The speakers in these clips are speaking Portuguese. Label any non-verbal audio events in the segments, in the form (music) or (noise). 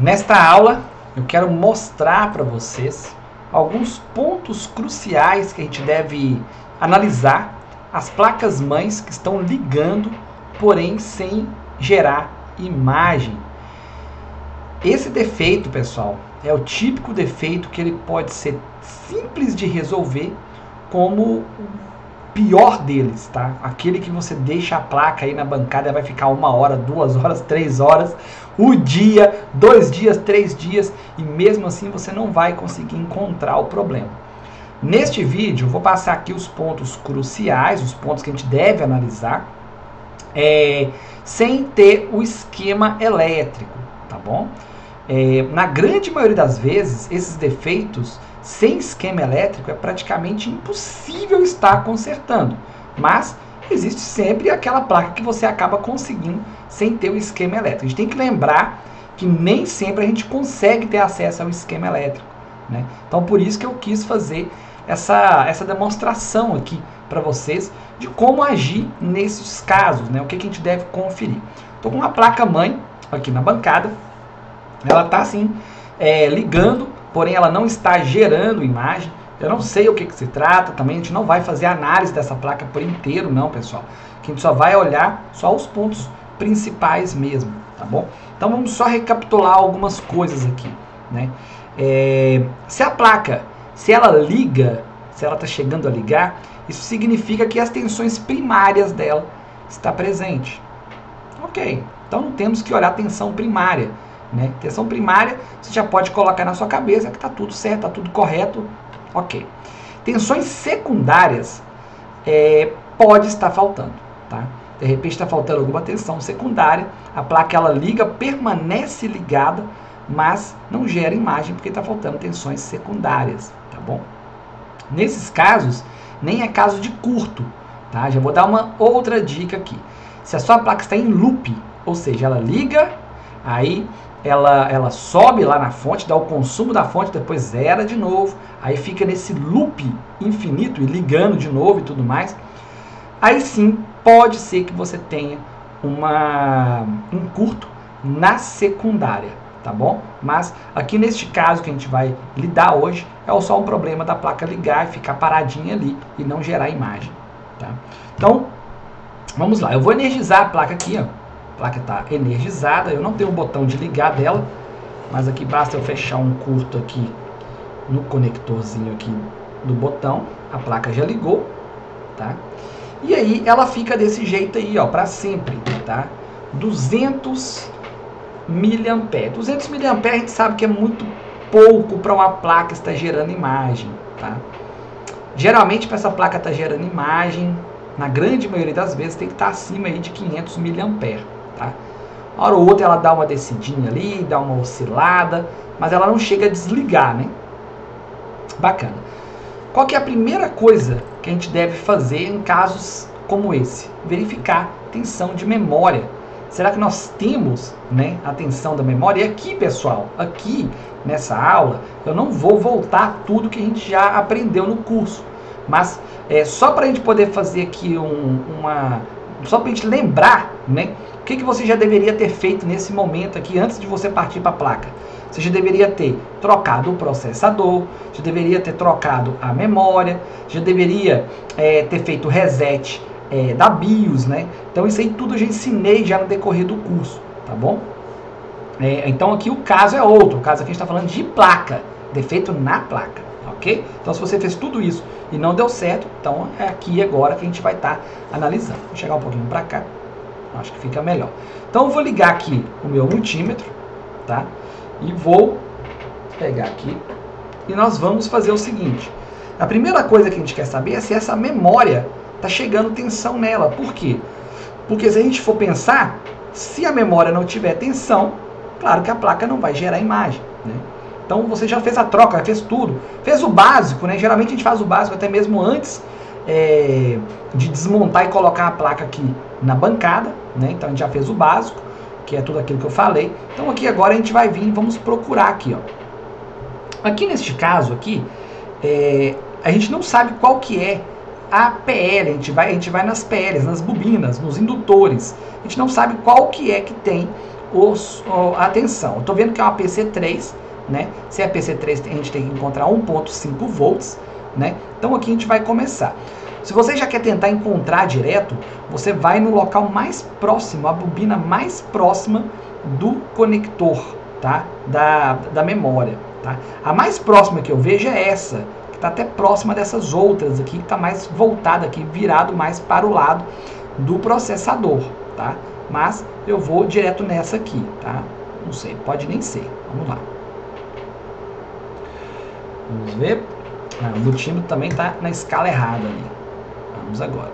Nesta aula, eu quero mostrar para vocês alguns pontos cruciais que a gente deve analisar as placas mães que estão ligando, porém sem gerar imagem. Esse defeito, pessoal, é o típico defeito que ele pode ser simples de resolver, como o pior deles, tá? Aquele que você deixa a placa aí na bancada vai ficar uma hora, duas horas, três horas, o dia, dois dias, três dias e mesmo assim você não vai conseguir encontrar o problema. Neste vídeo eu vou passar aqui os pontos cruciais, os pontos que a gente deve analisar, é, sem ter o esquema elétrico, tá bom? É, na grande maioria das vezes, esses defeitos sem esquema elétrico é praticamente impossível estar consertando, mas existe sempre aquela placa que você acaba conseguindo sem ter o esquema elétrico. A gente tem que lembrar que nem sempre a gente consegue ter acesso ao esquema elétrico. Né? Então, por isso que eu quis fazer essa, essa demonstração aqui para vocês de como agir nesses casos, né? o que, que a gente deve conferir. Estou com uma placa mãe aqui na bancada, ela está assim, é, ligando, porém ela não está gerando imagem. Eu não sei o que, que se trata, também a gente não vai fazer análise dessa placa por inteiro, não, pessoal. A gente só vai olhar só os pontos principais mesmo, tá bom? Então vamos só recapitular algumas coisas aqui, né? É, se a placa, se ela liga, se ela está chegando a ligar, isso significa que as tensões primárias dela está presente. Ok, então não temos que olhar a tensão primária. Né? Tensão primária, você já pode colocar na sua cabeça que está tudo certo, está tudo correto, ok. Tensões secundárias é, pode estar faltando, tá? De repente está faltando alguma tensão secundária, a placa ela liga, permanece ligada, mas não gera imagem porque está faltando tensões secundárias, tá bom? Nesses casos, nem é caso de curto, tá? Já vou dar uma outra dica aqui. Se a sua placa está em loop, ou seja, ela liga, aí ela, ela sobe lá na fonte, dá o consumo da fonte, depois zera de novo, aí fica nesse loop infinito e ligando de novo e tudo mais. Aí sim, pode ser que você tenha uma, um curto na secundária, tá bom? Mas aqui neste caso que a gente vai lidar hoje, é só um problema da placa ligar e ficar paradinha ali e não gerar imagem, tá? Então, vamos lá, eu vou energizar a placa aqui, ó placa está energizada, eu não tenho o botão de ligar dela, mas aqui basta eu fechar um curto aqui no conectorzinho aqui do botão, a placa já ligou, tá? E aí ela fica desse jeito aí, ó, para sempre, tá? 200 miliamperes. 200 miliamperes a gente sabe que é muito pouco para uma placa estar gerando imagem, tá? Geralmente para essa placa estar tá gerando imagem, na grande maioria das vezes tem que estar tá acima aí de 500 miliamperes. Tá? Uma hora ou outra ela dá uma descidinha ali, dá uma oscilada, mas ela não chega a desligar, né? Bacana. Qual que é a primeira coisa que a gente deve fazer em casos como esse? Verificar tensão de memória. Será que nós temos né, a tensão da memória? E aqui, pessoal, aqui nessa aula, eu não vou voltar tudo que a gente já aprendeu no curso. Mas é só para a gente poder fazer aqui um, uma. Só para a gente lembrar né, que, que você já deveria ter feito nesse momento aqui, antes de você partir para a placa? Você já deveria ter trocado o processador, já deveria ter trocado a memória, já deveria é, ter feito reset é, da BIOS, né? Então isso aí tudo eu já ensinei já no decorrer do curso, tá bom? É, então aqui o caso é outro, o caso aqui a gente está falando de placa, defeito na placa, ok? Então se você fez tudo isso e não deu certo, então é aqui agora que a gente vai estar tá analisando. Vou chegar um pouquinho para cá. Acho que fica melhor. Então eu vou ligar aqui o meu multímetro, tá? E vou pegar aqui e nós vamos fazer o seguinte. A primeira coisa que a gente quer saber é se essa memória está chegando tensão nela. Por quê? Porque se a gente for pensar, se a memória não tiver tensão, claro que a placa não vai gerar imagem, né? Então você já fez a troca, fez tudo, fez o básico, né? Geralmente a gente faz o básico até mesmo antes é, de desmontar e colocar a placa aqui na bancada, né? Então a gente já fez o básico, que é tudo aquilo que eu falei. Então aqui agora a gente vai vir e vamos procurar aqui, ó. Aqui neste caso aqui, é, a gente não sabe qual que é a PL, a gente, vai, a gente vai nas PLs, nas bobinas, nos indutores. A gente não sabe qual que é que tem os, a tensão. Estou vendo que é uma PC3, né? Se é PC3, a gente tem que encontrar 1.5 volts, né? Então aqui a gente vai começar. Se você já quer tentar encontrar direto, você vai no local mais próximo, a bobina mais próxima do conector, tá? Da, da memória, tá? A mais próxima que eu vejo é essa, que está até próxima dessas outras aqui, que está mais voltada aqui, virado mais para o lado do processador, tá? Mas eu vou direto nessa aqui, tá? Não sei, pode nem ser. Vamos lá. Vamos ver. Ah, o multímetro também está na escala errada ali. Vamos agora.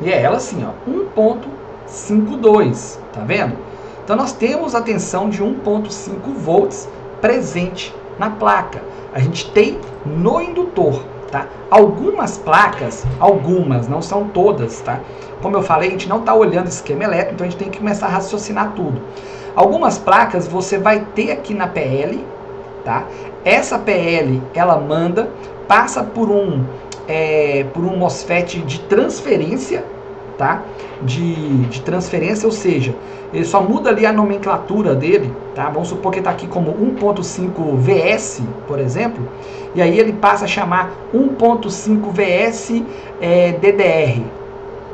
E é ela assim, ó, 1.52, tá vendo? Então nós temos a tensão de 1.5 volts presente na placa. A gente tem no indutor, tá? Algumas placas, algumas, não são todas, tá? Como eu falei, a gente não está olhando esquema elétrico, então a gente tem que começar a raciocinar tudo. Algumas placas você vai ter aqui na PL, tá? Essa PL, ela manda, passa por um, é, por um MOSFET de transferência, tá? De, de transferência, ou seja, ele só muda ali a nomenclatura dele, tá? Vamos supor que está aqui como 1.5 VS, por exemplo, e aí ele passa a chamar 1.5 VS é, DDR.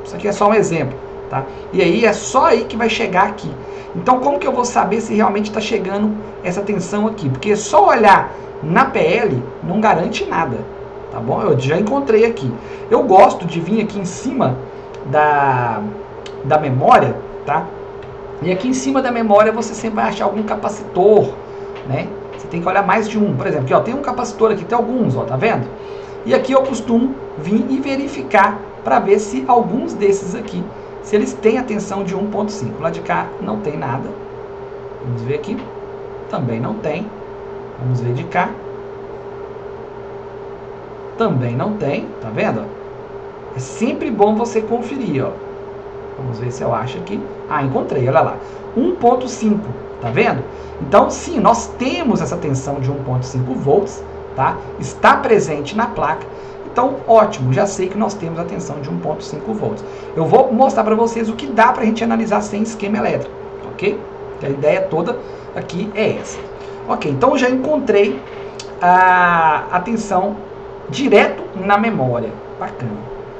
Isso aqui é só um exemplo, tá? E aí é só aí que vai chegar aqui. Então como que eu vou saber se realmente está chegando essa tensão aqui? Porque só olhar na PL não garante nada, tá bom? Eu já encontrei aqui. Eu gosto de vir aqui em cima da, da memória, tá? E aqui em cima da memória você sempre vai achar algum capacitor, né? Você tem que olhar mais de um. Por exemplo, aqui, ó, tem um capacitor aqui, tem alguns, ó, tá vendo? E aqui eu costumo vir e verificar para ver se alguns desses aqui, se eles têm a tensão de 1.5. Lá de cá não tem nada. Vamos ver aqui. Também não tem. Vamos ver de cá. Também não tem, tá vendo? É sempre bom você conferir, ó. Vamos ver se eu acho aqui. Ah, encontrei, olha lá. 1.5, tá vendo? Então, sim, nós temos essa tensão de 1.5 volts, tá? Está presente na placa. Então, ótimo, já sei que nós temos a tensão de 1.5 volts. Eu vou mostrar para vocês o que dá para a gente analisar sem esquema elétrico, ok? A ideia toda aqui é essa. Ok, então eu já encontrei a, a tensão direto na memória. Bacana.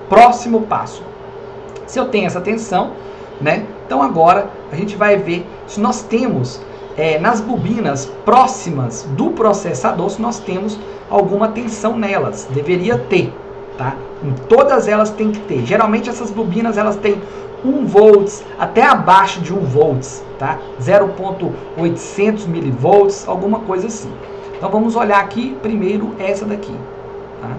Próximo passo. Se eu tenho essa tensão, né? Então agora a gente vai ver se nós temos é, nas bobinas próximas do processador, se nós temos alguma tensão nelas. Deveria ter, tá? Em todas elas tem que ter. Geralmente essas bobinas elas têm 1 volts até abaixo de 1 volts, tá? 0.800 milivolts, alguma coisa assim. Então vamos olhar aqui primeiro essa daqui, tá?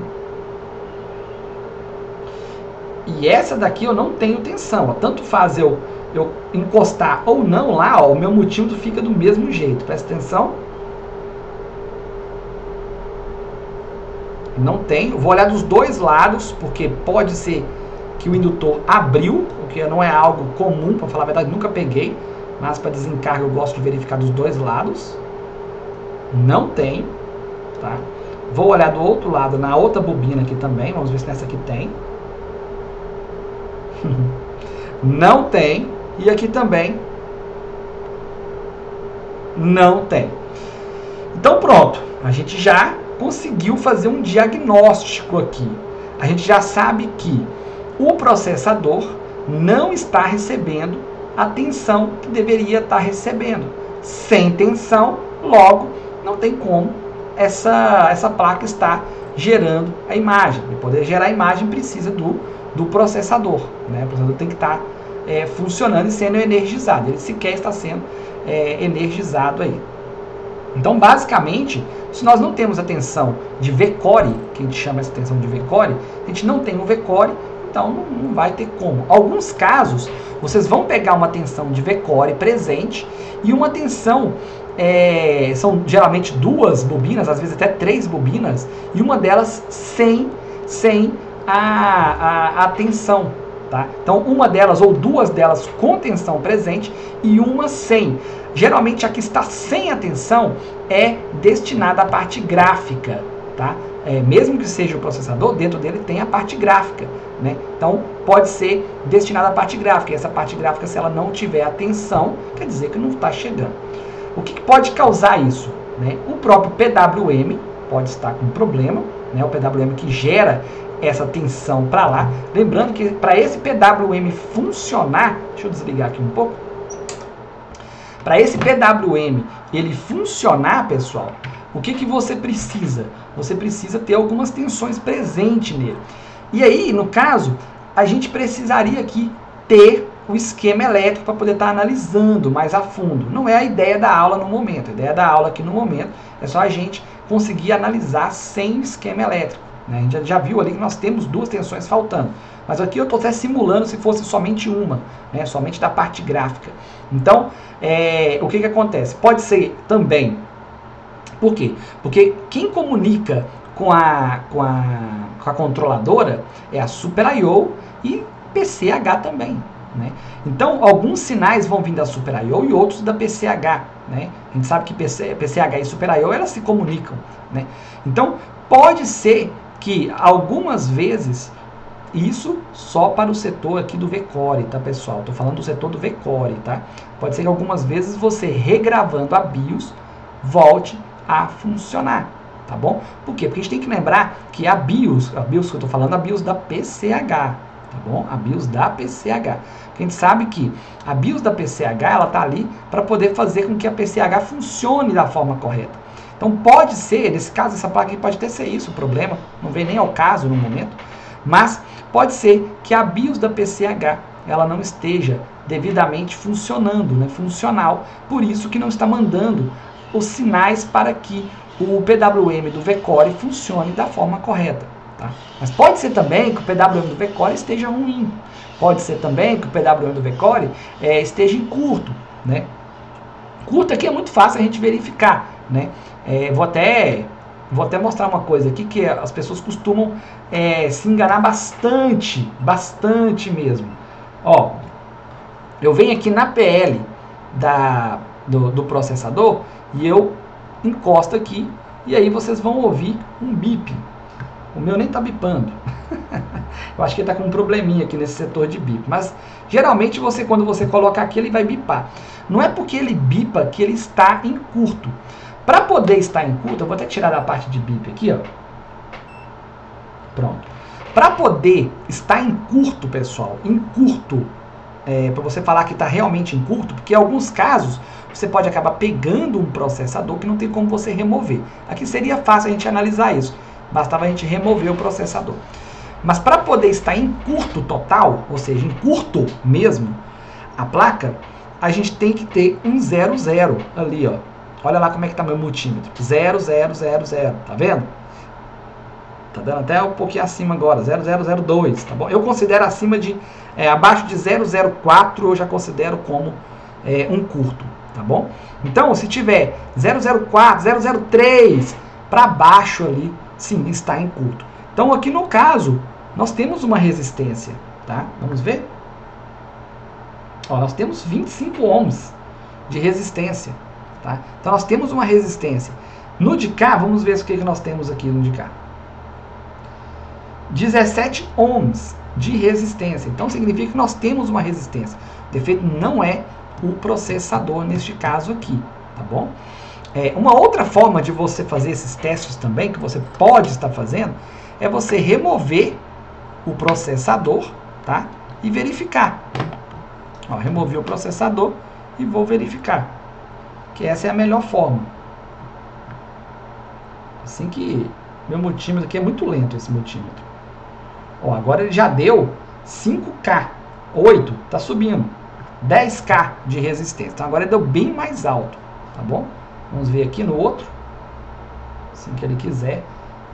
E essa daqui eu não tenho tensão, ó. tanto faz eu eu encostar ou não lá, ó, o meu multímetro fica do mesmo jeito. Presta atenção. Não tem. Vou olhar dos dois lados, porque pode ser que o indutor abriu, o que não é algo comum, para falar a verdade, nunca peguei, mas para desencargo eu gosto de verificar dos dois lados. Não tem, tá? Vou olhar do outro lado, na outra bobina aqui também, vamos ver se nessa aqui tem. (laughs) não tem, e aqui também não tem. Então pronto, a gente já conseguiu fazer um diagnóstico aqui. A gente já sabe que o processador não está recebendo a tensão que deveria estar recebendo. Sem tensão, logo, não tem como essa, essa placa estar gerando a imagem. Para poder gerar a imagem, precisa do, do processador. Né? O processador tem que estar é, funcionando e sendo energizado. Ele sequer está sendo é, energizado aí. Então, basicamente, se nós não temos a tensão de V-core, que a gente chama essa tensão de V-core, a gente não tem o V-core, então não, não, vai ter como. Alguns casos, vocês vão pegar uma tensão de V-core presente e uma tensão, é, são geralmente duas bobinas, às vezes até três bobinas, e uma delas sem, sem a, a, a tensão. Tá? Então, uma delas ou duas delas com tensão presente e uma sem. Geralmente, a que está sem a tensão é destinada à parte gráfica. Tá? É, mesmo que seja o processador, dentro dele tem a parte gráfica, né? Então pode ser destinada à parte gráfica. E essa parte gráfica, se ela não tiver atenção, quer dizer que não está chegando. O que, que pode causar isso? Né? O próprio PWM pode estar com problema, né? o PWM que gera essa tensão para lá. Lembrando que para esse PWM funcionar, deixa eu desligar aqui um pouco. Para esse PWM ele funcionar, pessoal, o que, que você precisa? Você precisa ter algumas tensões presentes nele. E aí, no caso, a gente precisaria aqui ter o esquema elétrico para poder estar tá analisando mais a fundo. Não é a ideia da aula no momento. A ideia da aula aqui no momento é só a gente conseguir analisar sem o esquema elétrico. Né? A gente já, viu ali que nós temos duas tensões faltando. Mas aqui eu estou até simulando se fosse somente uma, né? somente da parte gráfica. Então, é, o que, que acontece? Pode ser também. Por quê? Porque quem comunica com a, com a, com a controladora é a Super I.O. e PCH também. Né? Então, alguns sinais vão vir da Super I.O. e outros da PCH. Né? A gente sabe que PC, PCH e Super I.O. elas se comunicam. Né? Então, pode ser que algumas vezes isso só para o setor aqui do VCore, tá pessoal? Estou falando do setor do VCore, tá? Pode ser que algumas vezes você regravando a BIOS volte a funcionar, tá bom? Por quê? Porque a gente tem que lembrar que a BIOS, a BIOS que eu estou falando, a BIOS da PCH, tá bom? A BIOS da PCH. A gente sabe que a BIOS da PCH, ela tá ali para poder fazer com que a PCH funcione da forma correta. Então pode ser, nesse caso, essa placa aqui pode até ser isso o problema, não vem nem ao caso no momento, mas pode ser que a BIOS da PCH ela não esteja devidamente funcionando, né, funcional, por isso que não está mandando os sinais para que o PWM do VCore funcione da forma correta. Tá? Mas pode ser também que o PWM do VCore esteja ruim. Pode ser também que o PWM do VCore é, esteja em curto. Né? Curto aqui é muito fácil a gente verificar. Né? É, vou, até, vou até mostrar uma coisa aqui que as pessoas costumam é, se enganar bastante, bastante mesmo. Ó, eu venho aqui na PL da, do, do processador e eu encosto aqui e aí vocês vão ouvir um bip. O meu nem está bipando. (laughs) eu acho que está com um probleminha aqui nesse setor de bip. Mas geralmente você quando você coloca aqui ele vai bipar. Não é porque ele bipa que ele está em curto. Para poder estar em curto, eu vou até tirar da parte de bip aqui, ó. Pronto. Para poder estar em curto, pessoal, em curto, é, para você falar que está realmente em curto, porque em alguns casos você pode acabar pegando um processador que não tem como você remover. Aqui seria fácil a gente analisar isso. Bastava a gente remover o processador. Mas para poder estar em curto total, ou seja, em curto mesmo, a placa, a gente tem que ter um 00 ali, ó. Olha lá como é que está meu multímetro. 0000, tá vendo? Tá dando até um pouquinho acima agora, 0002, tá bom? Eu considero acima de, é, abaixo de 004, eu já considero como é, um curto, tá bom? Então, se tiver 004, 003 para baixo ali, sim, está em curto. Então, aqui no caso, nós temos uma resistência, tá? Vamos ver? Ó, nós temos 25 ohms de resistência. Tá? Então nós temos uma resistência. No de cá, vamos ver o que, que nós temos aqui no de cá. 17 ohms de resistência. Então significa que nós temos uma resistência. O defeito não é o processador neste caso aqui, tá bom? É, uma outra forma de você fazer esses testes também, que você pode estar fazendo, é você remover o processador, tá? E verificar. Ó, removi o processador e vou verificar que essa é a melhor forma. Assim que meu multímetro aqui é muito lento esse multímetro. Ó, agora ele já deu 5K, 8, tá subindo. 10K de resistência. Então agora ele deu bem mais alto, tá bom? Vamos ver aqui no outro. Assim que ele quiser.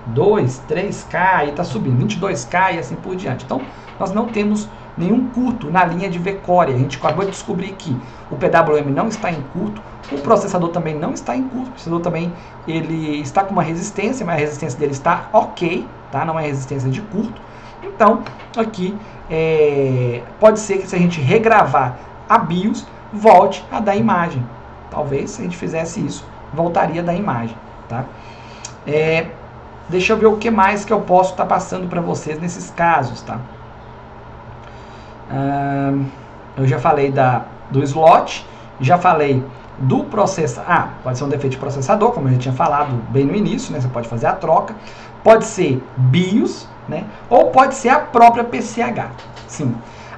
2, 3K e tá subindo. 22K e assim por diante. Então nós não temos nenhum curto na linha de VCore. A gente acabou de descobrir que o PWM não está em curto, o processador também não está em curto, o processador também ele está com uma resistência, mas a resistência dele está ok, tá? não é resistência de curto. Então, aqui é, pode ser que se a gente regravar a BIOS, volte a dar imagem. Talvez se a gente fizesse isso, voltaria a dar imagem. Tá? É, Deixa eu ver o que mais que eu posso estar tá passando para vocês nesses casos, tá? Uh, eu já falei da, do slot, já falei do processador. Ah, pode ser um defeito de processador, como eu já tinha falado bem no início, né? Você pode fazer a troca. Pode ser BIOS, né? Ou pode ser a própria PCH. Sim,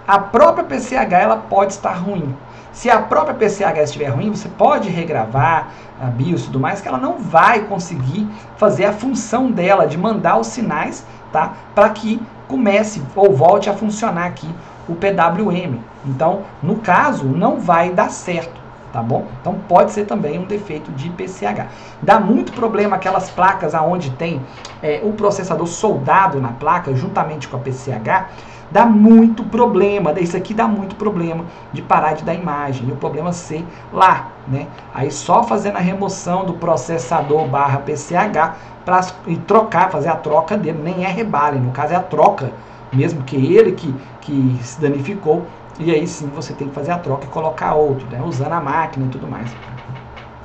a própria PCH ela pode estar ruim. Se a própria PCH estiver ruim, você pode regravar a BIOS e tudo mais, que ela não vai conseguir fazer a função dela de mandar os sinais, tá? Para que comece ou volte a funcionar aqui o PWM. Então, no caso, não vai dar certo, tá bom? Então pode ser também um defeito de PCH. Dá muito problema aquelas placas aonde tem é, o processador soldado na placa juntamente com a PCH, dá muito problema. Isso aqui dá muito problema de parar de dar imagem. E o problema ser lá, né? Aí só fazendo a remoção do processador barra PCH para trocar, fazer a troca dele. Nem é rebale, no caso é a troca mesmo que ele que, que se danificou, e aí sim você tem que fazer a troca e colocar outro, né, usando a máquina e tudo mais.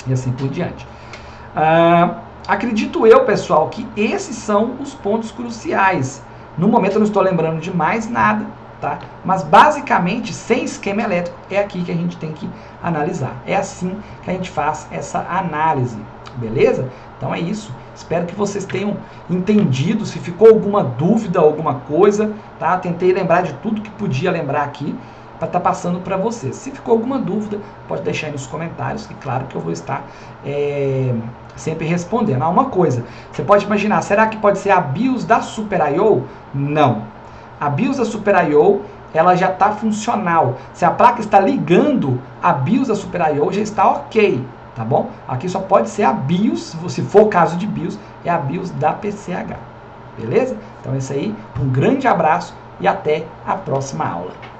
E assim por diante. Ah, acredito eu, pessoal, que esses são os pontos cruciais. No momento eu não estou lembrando de mais nada, tá? Mas basicamente, sem esquema elétrico, é aqui que a gente tem que analisar. É assim que a gente faz essa análise, beleza? Então é isso. Espero que vocês tenham entendido. Se ficou alguma dúvida, alguma coisa, tá? Tentei lembrar de tudo que podia lembrar aqui para estar tá passando para vocês. Se ficou alguma dúvida, pode deixar aí nos comentários, que claro que eu vou estar é, sempre respondendo. Ah, uma coisa, você pode imaginar, será que pode ser a BIOS da Super I.O.? Não. A BIOS da Super I.O. ela já está funcional. Se a placa está ligando, a BIOS da Super I.O. já está ok tá bom? Aqui só pode ser a BIOS, se for o caso de BIOS, é a BIOS da PCH, beleza? Então é isso aí, um grande abraço e até a próxima aula.